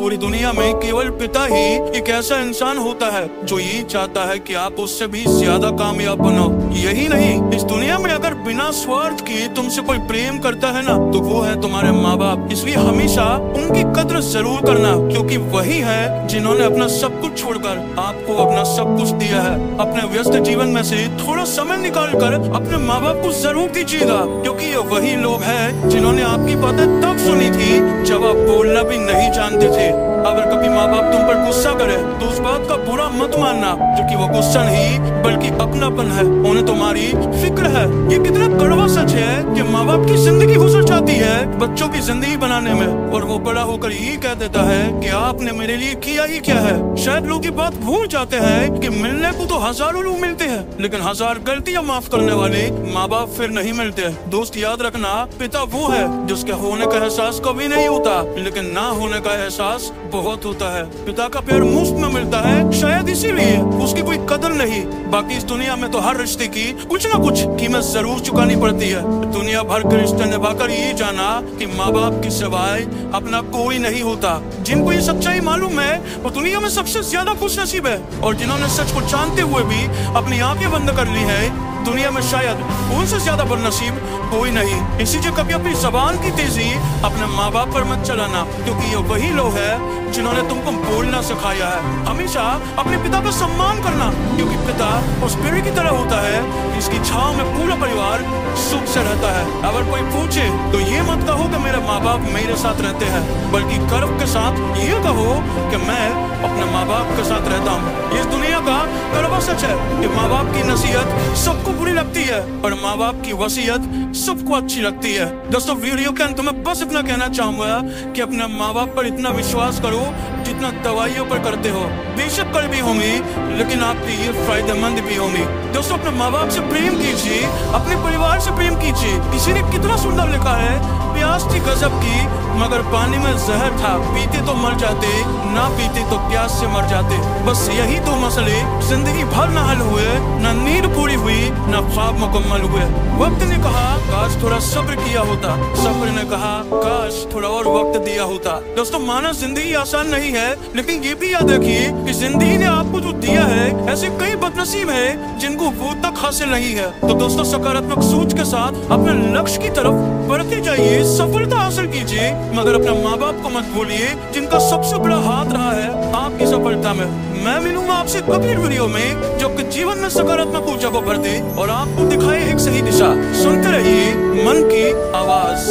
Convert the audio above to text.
पूरी दुनिया में केवल पिता ही एक ऐसा इंसान होता है, जो ये चाहता है कि आप उससे भी ज़्यादा कामयाब बनो। यही नहीं, इस दुनिया में अगर बिना स्वार्थ के तुमसे कोई प्रेम करता है ना तो वो है तुम्हारे माँ बाप इसलिए हमेशा उनकी कदर ज़रूर करना, क्योंकि वही है जिन्होंने अपना सब कुछ छोड़कर आपको अपना सब कुछ दिया है। अपने व्यस्त जीवन में से थोड़ा समय निकाल कर अपने माँ बाप को ज़रूर दीजिएगा, क्योंकि ये वही लोग हैं जिन्होंने आपकी बातें तब सुनी थी, जब आप बोलना भी नहीं जानते थे। अगर कभी माँ बाप तुम पर गुस्सा करे तो बात का बुरा मत मानना क्योंकि वो गुस्सा नहीं, बल्कि अपनापन है। उन्हें तुम्हारी फ़िक्र है। ये कितना कड़वा सच है कि माँ बाप की ज़िंदगी गुजर जाती है बच्चों की ज़िंदगी बनाने में। और वो बड़ा होकर ये कह देता है कि आपने मेरे लिए किया ही क्या है। शायद लोग ये बात भूल जाते हैं कि मिलने को तो हज़ारों लोग मिलते हैं, लेकिन हज़ार गलतियाँ माफ़ करने वाले माँ बाप फिर नहीं मिलते। दोस्त याद रखना, पिता वो है जिसके होने का एहसास कभी नहीं होता, लेकिन ना होने का एहसास बहुत होता है। पिता का प्यार मुफ़्त में मिलता है, शायद इसीलिए उसकी कोई कदर नहीं। बाकी इस दुनिया में तो हर रिश्ते की कुछ ना कुछ कीमत ज़रूर चुकानी पड़ती है। दुनिया भर के रिश्ते निभा कर ये जाना कि माँ बाप की सिवाय अपना कोई नहीं होता। जिनको ये सच्चाई मालूम है, वो दुनिया में सबसे ज़्यादा खुश नसीब है। और जिन्होंने सच को जानते हुए भी अपनी आँखें बंद कर ली है दुनिया में शायद उनसे ज़्यादा बदनसीब कोई नहीं। इसीलिए कभी अपनी जबान की तेज़ी अपने माँ बाप पर मत चलाना, क्योंकि ये वही लोग हैं जिन्होंने तुमको बोलना सिखाया है। हमेशा अपने पिता का सम्मान करना, क्योंकि पिता उस पेड़ की तरह होता है, जिसकी छाव में पूरा परिवार सुख से रहता है। अगर कोई पूछे तो ये मत कहो कि मेरे माँ बाप मेरे साथ रहते हैं, बल्कि गर्व के साथ ये कहो कि मैं अपने माँ बाप के साथ रहता हूँ। इस दुनिया का कड़वा सच है कि माँ बाप की नसीहत सबको बुरी लगती है और माँ बाप की वसीयत सबको अच्छी लगती है। दोस्तों, वीडियो के अंत में बस इतना कहना चाहूँगा कि अपने माँ बाप पर इतना विश्वास करो जितना दवाइयों पर करते हो। बेशक कर भी होंगी, लेकिन आपके ये फ़ायदेमंद भी होंगी। दोस्तों, अपने माँ बाप से प्रेम कीजिए, अपने परिवार से प्रेम कीजिए। किसी ने कितना सुंदर लिखा है, प्यास थी गजब की, मगर पानी में जहर था। पीते तो मर जाते, ना पीते तो प्यास से मर जाते। बस यही दो मसले, ज़िंदगी भर न हल हुए, न नींद पूरी हुई, न ख्वाब मुकम्मल हुए। वक्त ने कहा, काश थोड़ा सब्र किया होता। सब्र ने कहा, काश थोड़ा और वक्त दिया होता। दोस्तों माना ज़िंदगी आसान नहीं है लेकिन ये भी याद रखिए कि ज़िंदगी ने आपको जो दिया है, ऐसे कई बदनसीब है जिनको वो तक हासिल नहीं है। तो दोस्तों, सकारात्मक सोच के साथ अपने लक्ष्य की तरफ़ बढ़ते जाइए, सफलता हासिल कीजिए, मगर अपने माँ बाप को मत भूलिए, जिनका सबसे बड़ा हाथ रहा है आपकी सफलता में। मैं मिलूँगा आपसे अगली वीडियो में, जो कि जीवन में सकारात्मक ऊर्जा को भर दे और आपको दिखाए एक सही दिशा। सुनते रहिए मन की आवाज़।